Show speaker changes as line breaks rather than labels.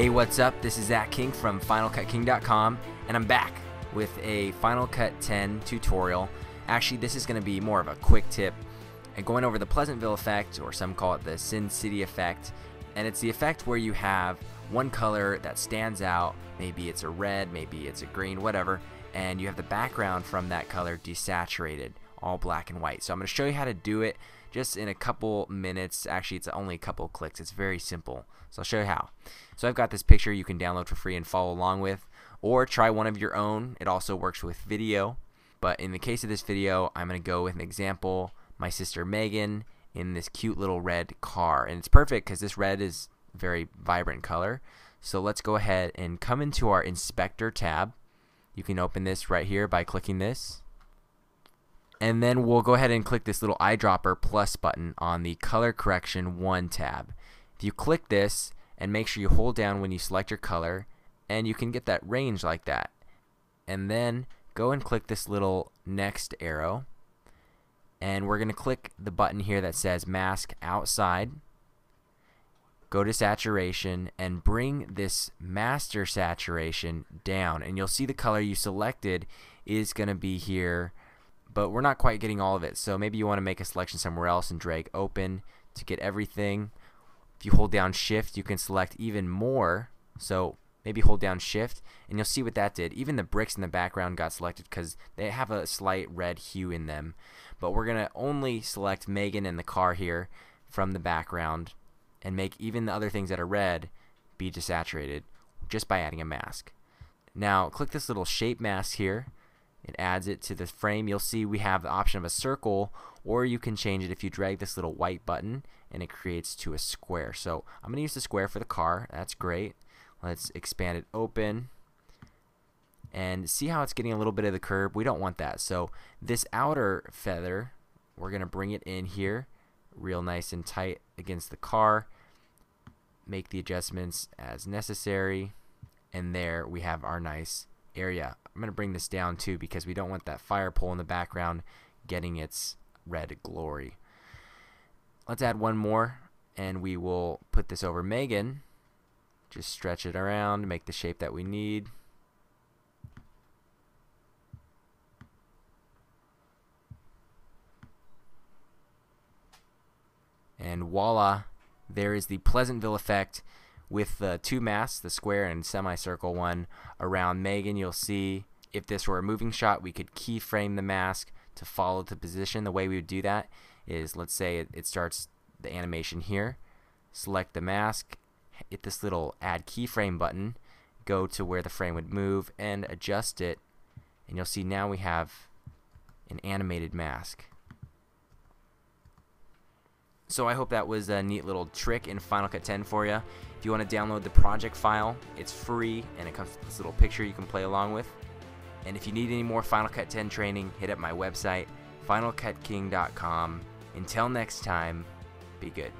Hey, what's up? This is Zach King from FinalCutKing.com, and I'm back with a Final Cut 10 tutorial. Actually, this is going to be more of a quick tip and going over the Pleasantville effect, or some call it the Sin City effect. And it's the effect where you have one color that stands out. Maybe it's a red, maybe it's a green, whatever. And you have the background from that color desaturated, all black and white. So I'm going to show you how to do it just in a couple minutes. Actually, it's only a couple clicks. It's very simple. So I'll show you how. So I've got this picture you can download for free and follow along with, or try one of your own. It also works with video. But in the case of this video, I'm going to go with an example, my sister Megan in this cute little red car. And it's perfect because this red is very vibrant color. So let's go ahead and come into our inspector tab. You can open this right here by clicking this. And then we'll go ahead and click this little eyedropper plus button on the color correction 1 tab. If you click this and make sure you hold down when you select your color and you can get that range like that. And then go and click this little next arrow and we're going to click the button here that says mask outside go to saturation and bring this master saturation down and you'll see the color you selected is going to be here but we're not quite getting all of it. So maybe you want to make a selection somewhere else and drag open to get everything. If you hold down shift you can select even more. So maybe hold down shift and you'll see what that did. Even the bricks in the background got selected because they have a slight red hue in them. But we're gonna only select Megan and the car here from the background and make even the other things that are red be desaturated just by adding a mask. Now click this little shape mask here it adds it to the frame you'll see we have the option of a circle or you can change it if you drag this little white button and it creates to a square so I'm gonna use the square for the car that's great Let's expand it open and see how it's getting a little bit of the curb. We don't want that. So this outer feather, we're going to bring it in here real nice and tight against the car. Make the adjustments as necessary. And there we have our nice area. I'm going to bring this down too because we don't want that fire pole in the background getting its red glory. Let's add one more and we will put this over Megan just stretch it around, make the shape that we need. And voila, there is the Pleasantville effect with the two masks, the square and semicircle one, around Megan. You'll see if this were a moving shot, we could keyframe the mask to follow the position. The way we would do that is, let's say it, it starts the animation here. Select the mask hit this little add keyframe button, go to where the frame would move and adjust it and you'll see now we have an animated mask. So I hope that was a neat little trick in Final Cut 10 for you. If you want to download the project file, it's free and it comes with this little picture you can play along with. And if you need any more Final Cut 10 training, hit up my website, finalcutking.com. Until next time, be good.